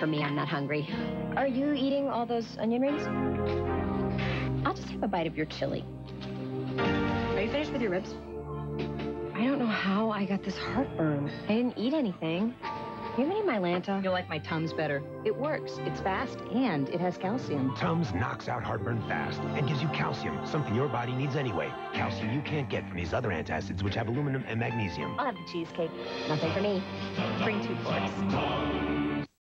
for me. I'm not hungry. Are you eating all those onion rings? I'll just have a bite of your chili. Are you finished with your ribs? I don't know how I got this heartburn. I didn't eat anything. You have any Mylanta? You'll like my Tums better. It works. It's fast and it has calcium. Tums knocks out heartburn fast and gives you calcium, something your body needs anyway. Calcium you can't get from these other antacids, which have aluminum and magnesium. I'll have the cheesecake. Nothing for me. Bring two plates.